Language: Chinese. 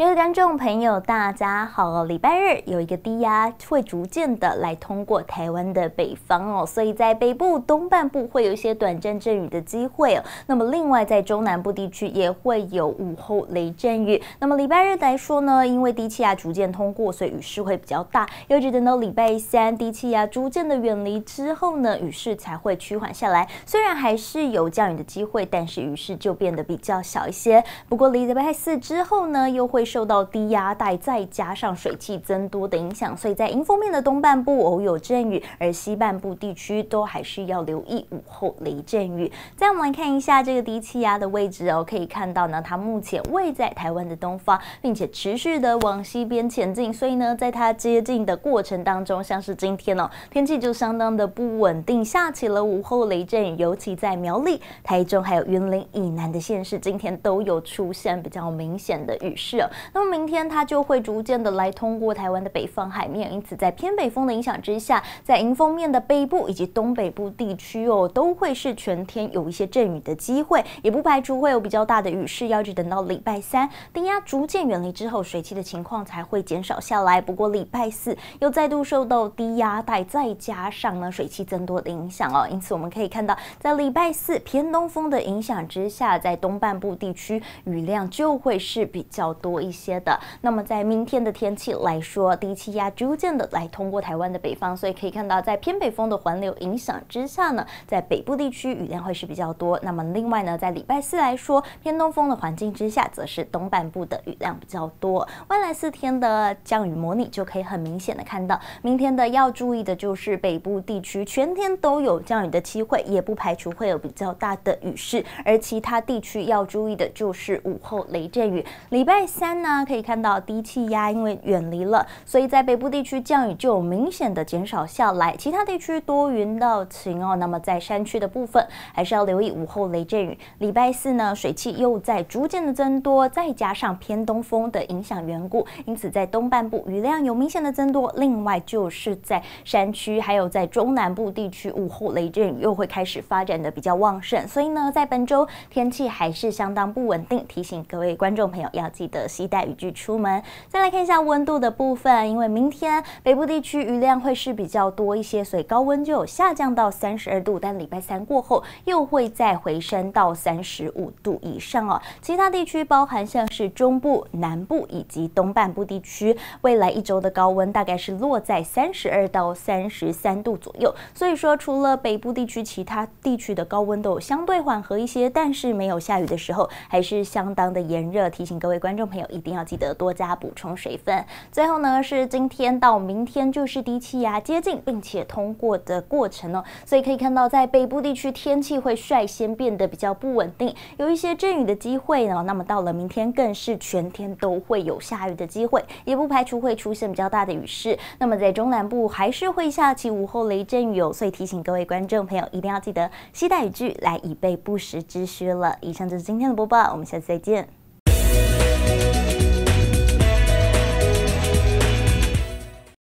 各位观众朋友，大家好！礼拜日有一个低压会逐渐的来通过台湾的北方哦，所以在北部东半部会有一些短暂阵雨的机会哦。那么另外在中南部地区也会有午后雷阵雨。那么礼拜日来说呢，因为低气压逐渐通过，所以雨势会比较大。要直等到礼拜三低气压逐渐的远离之后呢，雨势才会趋缓下来。虽然还是有降雨的机会，但是雨势就变得比较小一些。不过礼拜四之后呢，又会受受到低压带再加上水汽增多的影响，所以在迎风面的东半部偶有阵雨，而西半部地区都还是要留意午后雷阵雨。再我们来看一下这个低气压的位置哦，可以看到呢，它目前位在台湾的东方，并且持续的往西边前进，所以呢，在它接近的过程当中，像是今天哦，天气就相当的不稳定，下起了午后雷阵雨，尤其在苗栗、台中还有云林以南的县市，今天都有出现比较明显的雨势。那么明天它就会逐渐的来通过台湾的北方海面，因此在偏北风的影响之下，在迎风面的北部以及东北部地区哦，都会是全天有一些阵雨的机会，也不排除会有比较大的雨势，要去等到礼拜三低压逐渐远离之后，水汽的情况才会减少下来。不过礼拜四又再度受到低压带再加上呢水汽增多的影响哦，因此我们可以看到，在礼拜四偏东风的影响之下，在东半部地区雨量就会是比较多一些些的。那么在明天的天气来说，低气压逐渐的来通过台湾的北方，所以可以看到在偏北风的环流影响之下呢，在北部地区雨量会是比较多。那么另外呢，在礼拜四来说，偏东风的环境之下，则是东半部的雨量比较多。未来四天的降雨模拟就可以很明显的看到，明天的要注意的就是北部地区全天都有降雨的机会，也不排除会有比较大的雨势。而其他地区要注意的就是午后雷阵雨。礼拜三呢，可以。看到低气压因为远离了，所以在北部地区降雨就有明显的减少下来，其他地区多云到晴哦。那么在山区的部分，还是要留意午后雷阵雨。礼拜四呢，水汽又在逐渐的增多，再加上偏东风的影响缘故，因此在东半部雨量有明显的增多。另外就是在山区，还有在中南部地区，午后雷阵雨又会开始发展的比较旺盛。所以呢，在本周天气还是相当不稳定，提醒各位观众朋友要记得携带雨具。出门，再来看一下温度的部分。因为明天北部地区雨量会是比较多一些，所以高温就有下降到三十二度。但礼拜三过后又会再回升到三十五度以上哦。其他地区包含像是中部、南部以及东半部地区，未来一周的高温大概是落在三十二到三十三度左右。所以说，除了北部地区，其他地区的高温都有相对缓和一些，但是没有下雨的时候还是相当的炎热。提醒各位观众朋友一点定要记得。多加补充水分。最后呢，是今天到明天就是低气压接近并且通过的过程哦，所以可以看到在北部地区天气会率先变得比较不稳定，有一些阵雨的机会呢。那么到了明天更是全天都会有下雨的机会，也不排除会出现比较大的雨势。那么在中南部还是会下起午后雷阵雨哦，所以提醒各位观众朋友一定要记得携带雨具来以备不时之需了。以上就是今天的播报，我们下次再见。